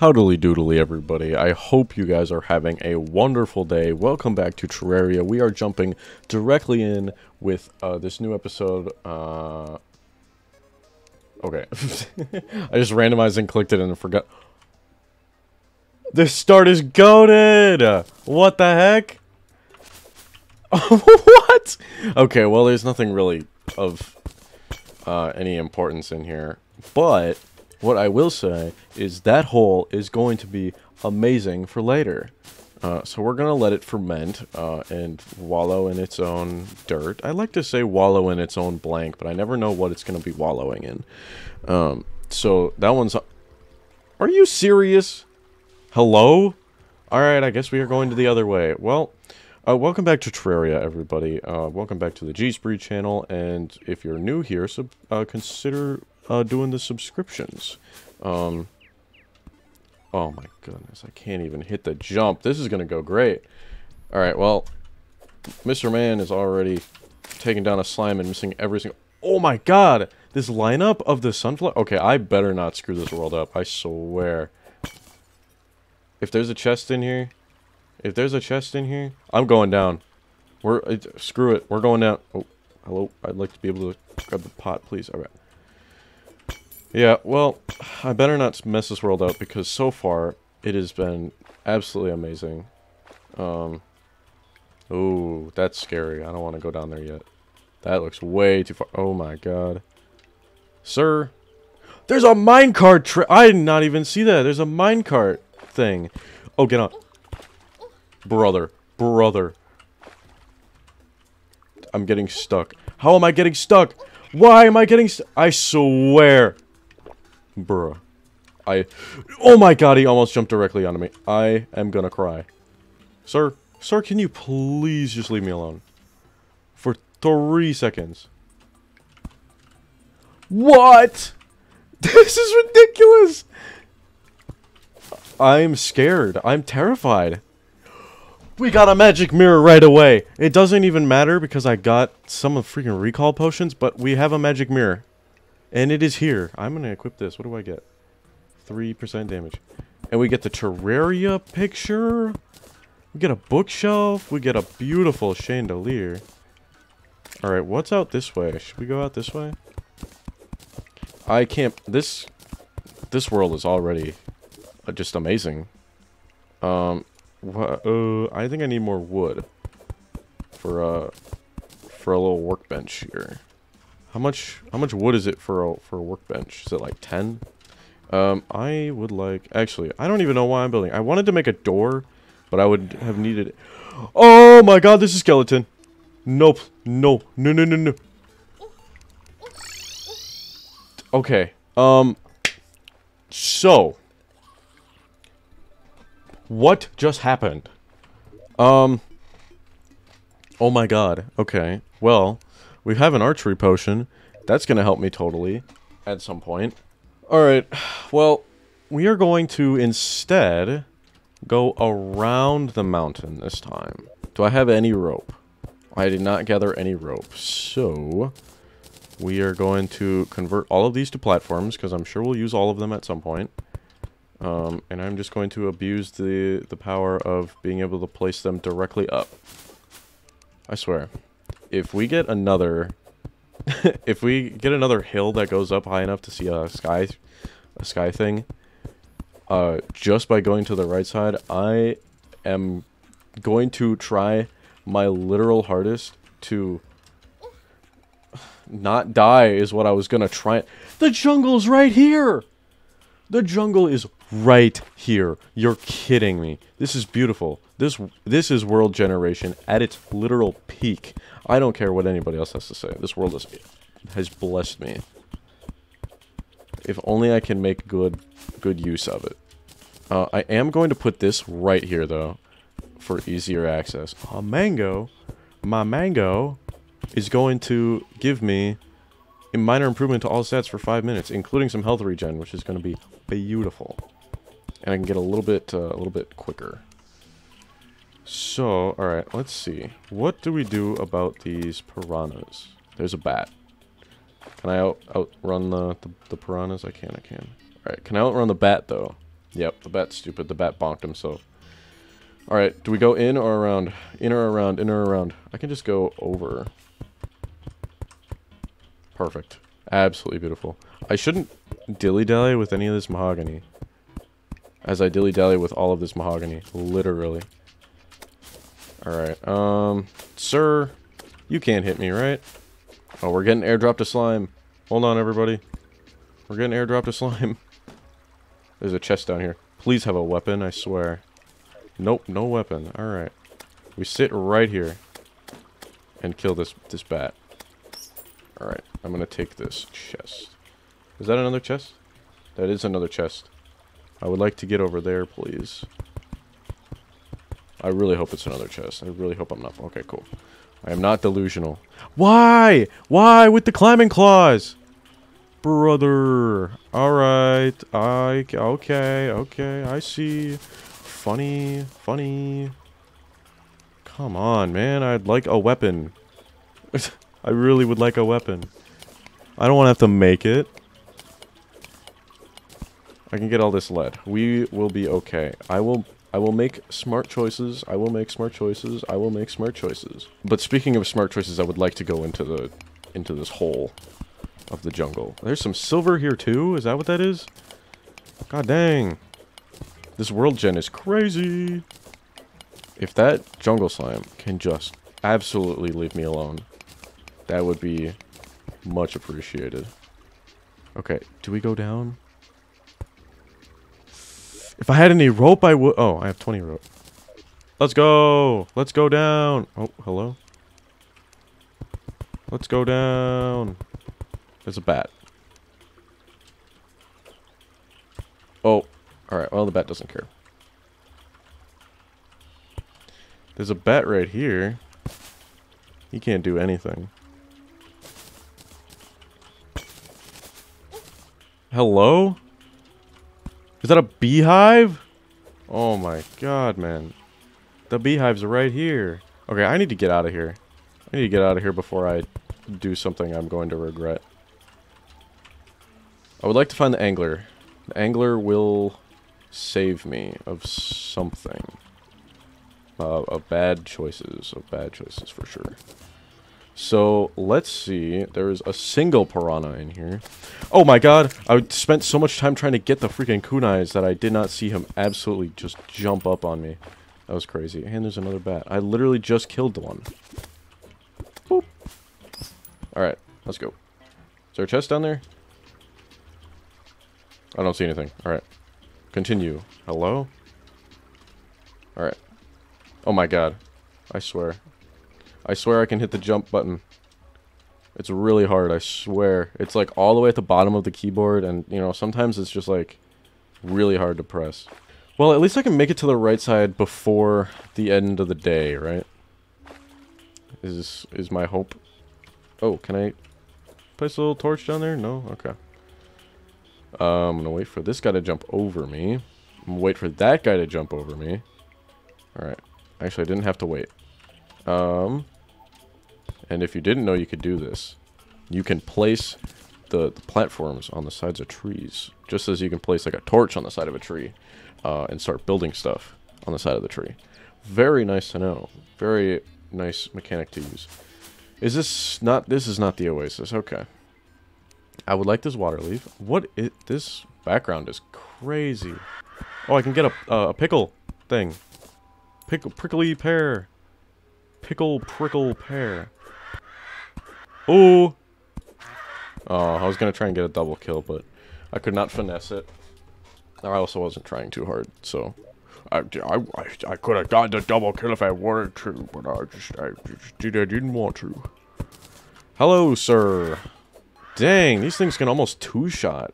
Howdily doodly, everybody. I hope you guys are having a wonderful day. Welcome back to Terraria. We are jumping directly in with uh, this new episode. Uh... Okay. I just randomized and clicked it and forgot. This start is goaded! What the heck? what? Okay, well, there's nothing really of uh, any importance in here. But what I will say is that hole is going to be amazing for later. Uh, so we're going to let it ferment uh, and wallow in its own dirt. I like to say wallow in its own blank, but I never know what it's going to be wallowing in. Um, so that one's... Are you serious? Hello? Alright, I guess we are going to the other way. Well, uh, welcome back to Terraria, everybody. Uh, welcome back to the G-Spree channel, and if you're new here, so uh, consider uh, doing the subscriptions. Um, oh my goodness, I can't even hit the jump. This is going to go great. Alright, well, Mr. Man is already taking down a slime and missing every single... Oh my god! This lineup of the sunflower... Okay, I better not screw this world up. I swear. If there's a chest in here... If there's a chest in here, I'm going down. We're... Uh, screw it. We're going down. Oh, hello. I'd like to be able to grab the pot, please. Alright. Yeah, well, I better not mess this world up because so far it has been absolutely amazing. Um, oh, that's scary. I don't want to go down there yet. That looks way too far. Oh my god. Sir, there's a minecart tri- I did not even see that. There's a minecart thing. Oh, get on. Brother, brother. I'm getting stuck. How am I getting stuck? Why am I getting I swear. Bruh. I... Oh my god, he almost jumped directly onto me. I am gonna cry. Sir, sir, can you please just leave me alone? For three seconds. What? This is ridiculous! I'm scared. I'm terrified. We got a magic mirror right away. It doesn't even matter because I got some of freaking recall potions, but we have a magic mirror. And it is here. I'm going to equip this. What do I get? 3% damage. And we get the Terraria picture. We get a bookshelf. We get a beautiful chandelier. Alright, what's out this way? Should we go out this way? I can't... This... This world is already uh, just amazing. Um, what, uh, I think I need more wood for, uh, for a little workbench here. How much how much wood is it for a, for a workbench? Is it like 10? Um, I would like... Actually, I don't even know why I'm building. I wanted to make a door, but I would have needed... It. Oh my god, this is skeleton. Nope. No. No, no, no, no. Okay. Um... So... What just happened? Um... Oh my god. Okay. Well... We have an archery potion. That's going to help me totally at some point. Alright, well, we are going to instead go around the mountain this time. Do I have any rope? I did not gather any rope, so we are going to convert all of these to platforms because I'm sure we'll use all of them at some point. Um, and I'm just going to abuse the, the power of being able to place them directly up. I swear if we get another if we get another hill that goes up high enough to see a sky a sky thing uh just by going to the right side I am going to try my literal hardest to not die is what I was gonna try. The jungle's right here! The jungle is right here. You're kidding me. This is beautiful. This this is world generation at its literal peak I don't care what anybody else has to say. This world is, has blessed me. If only I can make good good use of it. Uh, I am going to put this right here, though, for easier access. A mango, my mango, is going to give me a minor improvement to all stats for 5 minutes, including some health regen, which is going to be beautiful. And I can get a little bit, uh, a little bit quicker. So, alright, let's see. What do we do about these piranhas? There's a bat. Can I out outrun the, the, the piranhas? I can, I can. Alright, can I outrun the bat, though? Yep, the bat's stupid. The bat bonked himself. Alright, do we go in or around? In or around, in or around. I can just go over. Perfect. Absolutely beautiful. I shouldn't dilly-dally with any of this mahogany. As I dilly-dally with all of this mahogany. Literally. Alright, um... Sir, you can't hit me, right? Oh, we're getting airdropped to slime. Hold on, everybody. We're getting airdropped to slime. There's a chest down here. Please have a weapon, I swear. Nope, no weapon. Alright. We sit right here. And kill this, this bat. Alright, I'm gonna take this chest. Is that another chest? That is another chest. I would like to get over there, please. I really hope it's another chest. I really hope I'm not. Okay, cool. I am not delusional. Why? Why with the climbing claws? Brother. Alright. I, okay, okay. I see. Funny, funny. Come on, man. I'd like a weapon. I really would like a weapon. I don't want to have to make it. I can get all this lead. We will be okay. I will I will make smart choices. I will make smart choices. I will make smart choices. But speaking of smart choices, I would like to go into the into this hole of the jungle. There's some silver here too. Is that what that is? God dang. This world gen is crazy. If that jungle slime can just absolutely leave me alone, that would be much appreciated. Okay, do we go down? If I had any rope, I would... Oh, I have 20 rope. Let's go! Let's go down! Oh, hello? Let's go down. There's a bat. Oh, alright. Well, the bat doesn't care. There's a bat right here. He can't do anything. Hello? That a beehive? Oh my god, man. The beehives are right here. Okay, I need to get out of here. I need to get out of here before I do something I'm going to regret. I would like to find the angler. The angler will save me of something. Uh, of bad choices. Of bad choices, for sure. So, let's see. There is a single piranha in here. Oh my god! I spent so much time trying to get the freaking kunais that I did not see him absolutely just jump up on me. That was crazy. And there's another bat. I literally just killed the one. Boop. Alright, let's go. Is there a chest down there? I don't see anything. Alright. Continue. Hello? Alright. Oh my god. I swear. I swear I can hit the jump button. It's really hard, I swear. It's like all the way at the bottom of the keyboard and, you know, sometimes it's just like really hard to press. Well, at least I can make it to the right side before the end of the day, right? Is is my hope. Oh, can I place a little torch down there? No? Okay. Uh, I'm gonna wait for this guy to jump over me. I'm gonna wait for that guy to jump over me. Alright. Actually, I didn't have to wait. Um, and if you didn't know you could do this, you can place the, the platforms on the sides of trees, just as you can place like a torch on the side of a tree uh, and start building stuff on the side of the tree. Very nice to know. Very nice mechanic to use. Is this not, this is not the oasis, okay. I would like this water leaf. What is, this background is crazy. Oh, I can get a, uh, a pickle thing. Pickle, prickly pear. Pickle, prickle, pear. Oh! Oh, I was gonna try and get a double kill, but I could not finesse it. I also wasn't trying too hard, so... I, I, I could have gotten the double kill if I wanted to, but I just, I just did, I didn't want to. Hello, sir. Dang, these things can almost two-shot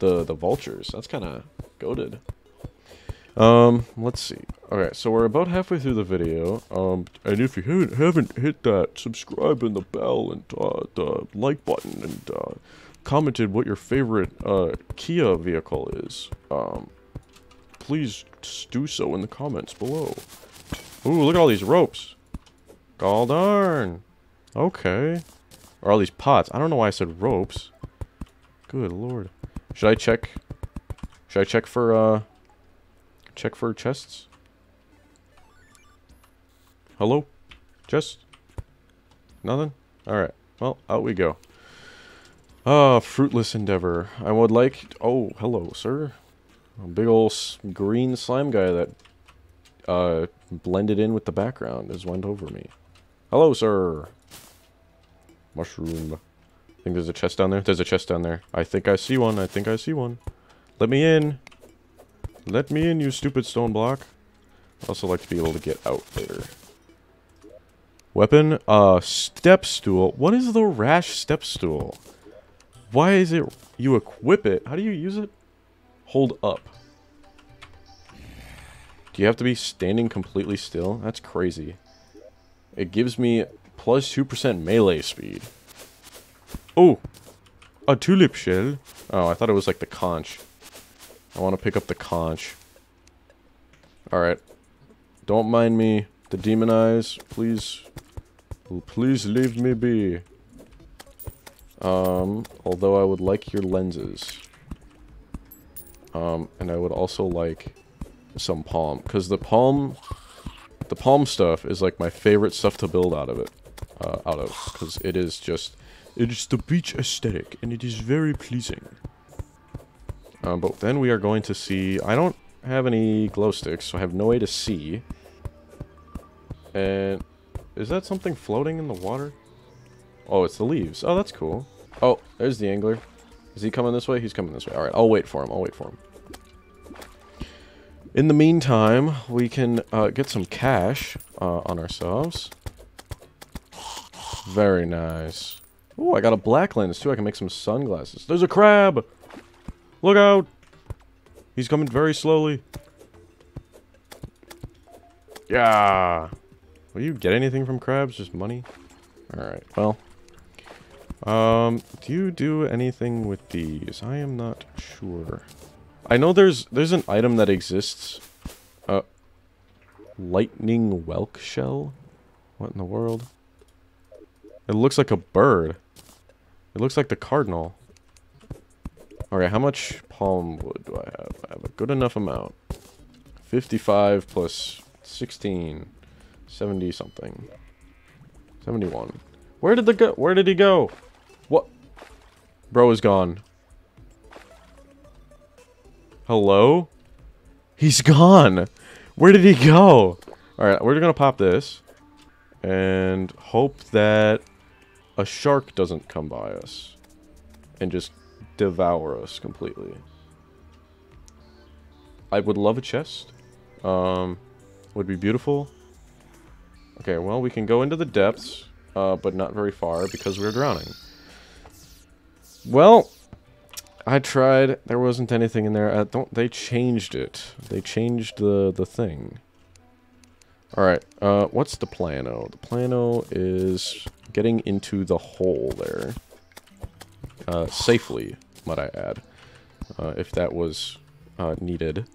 the, the vultures. That's kind of goaded. Um, let's see. Okay, so we're about halfway through the video. Um, and if you haven't, haven't hit that subscribe and the bell and uh, the like button and uh, commented what your favorite uh, Kia vehicle is, um, please do so in the comments below. Ooh, look at all these ropes. Gall darn. Okay. Or all these pots. I don't know why I said ropes. Good lord. Should I check? Should I check for, uh, check for chests? Hello? Chest? Nothing? Alright. Well, out we go. Ah, fruitless endeavor. I would like... Oh, hello, sir. A big old green slime guy that uh, blended in with the background has went over me. Hello, sir. Mushroom. I think there's a chest down there. There's a chest down there. I think I see one. I think I see one. Let me in. Let me in, you stupid stone block. I also like to be able to get out later. Weapon, uh, step stool. What is the rash step stool? Why is it, you equip it? How do you use it? Hold up. Do you have to be standing completely still? That's crazy. It gives me plus 2% melee speed. Oh, a tulip shell. Oh, I thought it was like the conch. I want to pick up the conch. Alright. Don't mind me. The demon eyes. Please. Please leave me be. Um, although I would like your lenses. Um, and I would also like some palm. Because the palm... The palm stuff is like my favorite stuff to build out of it. Uh, out of. Because it is just... It is the beach aesthetic. And it is very pleasing. Um, but then we are going to see... I don't have any glow sticks, so I have no way to see. And... Is that something floating in the water? Oh, it's the leaves. Oh, that's cool. Oh, there's the angler. Is he coming this way? He's coming this way. Alright, I'll wait for him. I'll wait for him. In the meantime, we can uh, get some cash uh, on ourselves. Very nice. Oh, I got a black lens, too. I can make some sunglasses. There's a crab! Look out! He's coming very slowly. Yeah! Will you get anything from crabs? Just money? Alright, well. Um, do you do anything with these? I am not sure. I know there's there's an item that exists. Uh, lightning whelk shell? What in the world? It looks like a bird. It looks like the cardinal. Alright, how much palm wood do I have? I have a good enough amount. 55 plus 16. 70 something. 71. Where did the go? Where did he go? What? Bro is gone. Hello? He's gone. Where did he go? Alright, we're gonna pop this. And hope that a shark doesn't come by us. And just devour us completely. I would love a chest. Um, would be beautiful. Okay, well, we can go into the depths, uh, but not very far because we're drowning. Well, I tried. There wasn't anything in there. I don't. They changed it. They changed the the thing. All right. Uh, what's the plano? The plano is getting into the hole there. Uh, safely, might I add, uh, if that was uh, needed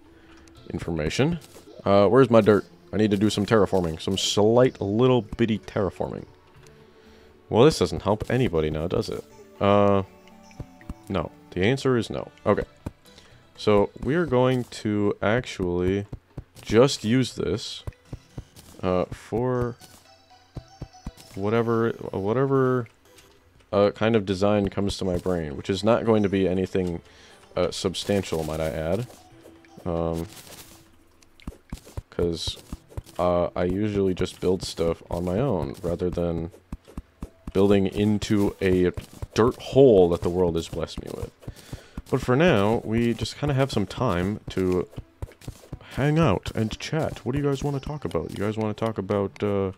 information. Uh, where's my dirt? I need to do some terraforming. Some slight little bitty terraforming. Well, this doesn't help anybody now, does it? Uh, no. The answer is no. Okay. So, we are going to actually just use this uh, for whatever, whatever uh, kind of design comes to my brain, which is not going to be anything uh, substantial, might I add. Um, because uh, I usually just build stuff on my own, rather than building into a dirt hole that the world has blessed me with. But for now, we just kind of have some time to hang out and chat. What do you guys want to talk about? You guys want to talk about, uh,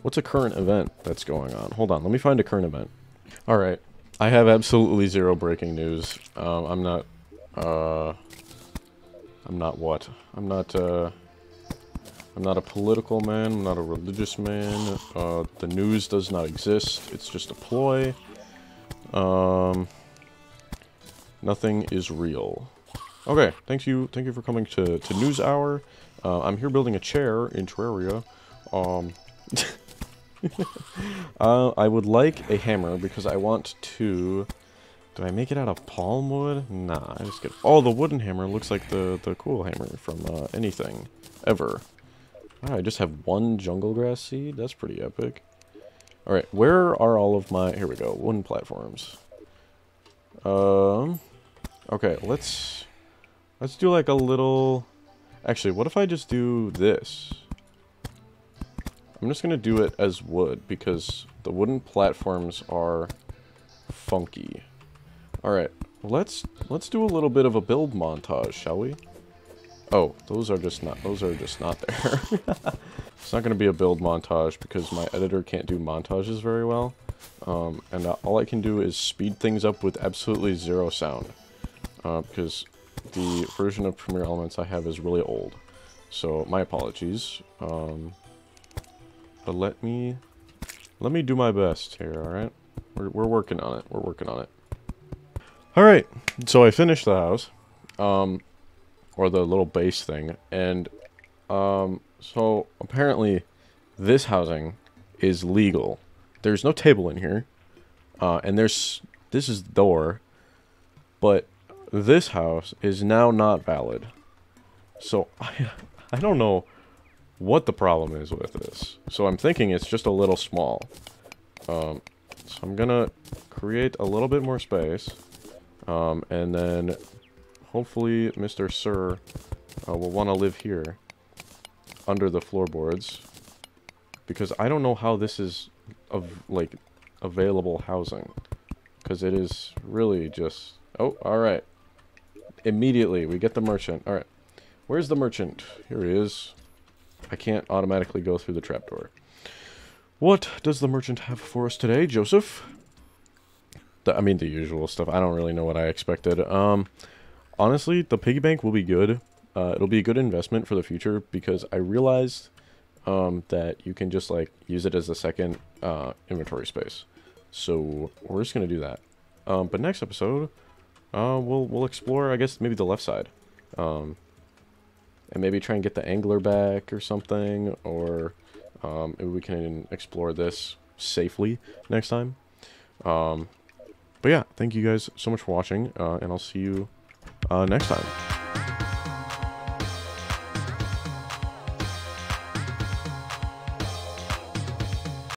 what's a current event that's going on? Hold on, let me find a current event. Alright, I have absolutely zero breaking news. Um, I'm not, uh, I'm not what? I'm not, uh, I'm not a political man, I'm not a religious man, uh, the news does not exist, it's just a ploy. Um, nothing is real. Okay, thank you, thank you for coming to, to News Hour. Uh, I'm here building a chair in Terraria. Um, uh, I would like a hammer because I want to Did I make it out of palm wood? Nah, I just get... Oh, the wooden hammer looks like the, the cool hammer from uh, anything. Ever. I just have one jungle grass seed? That's pretty epic. Alright, where are all of my... Here we go. Wooden platforms. Um... Okay, let's... Let's do like a little... Actually, what if I just do this? I'm just gonna do it as wood, because the wooden platforms are funky. Alright, let's let's do a little bit of a build montage, shall we? Oh, those are just not those are just not there. it's not going to be a build montage because my editor can't do montages very well. Um, and uh, all I can do is speed things up with absolutely zero sound. Uh, because the version of Premiere Elements I have is really old. So, my apologies. Um, but let me... Let me do my best here, alright? We're, we're working on it. We're working on it. Alright, so I finished the house. Um, or the little base thing. And um, so apparently this housing is legal. There's no table in here. Uh, and there's this is the door. But this house is now not valid. So I I don't know what the problem is with this. So I'm thinking it's just a little small. Um, so I'm gonna create a little bit more space. Um, and then hopefully Mr. Sir uh, will want to live here under the floorboards because I don't know how this is of like available housing because it is really just oh all right immediately we get the merchant all right where's the merchant here he is I can't automatically go through the trapdoor what does the merchant have for us today Joseph the, I mean the usual stuff I don't really know what I expected um honestly, the piggy bank will be good. Uh, it'll be a good investment for the future because I realized um, that you can just like use it as a second uh, inventory space. So we're just gonna do that. Um, but next episode, uh, we'll we'll explore I guess maybe the left side, um, and maybe try and get the angler back or something, or um, we can explore this safely next time. Um, but yeah, thank you guys so much for watching, uh, and I'll see you uh, next time.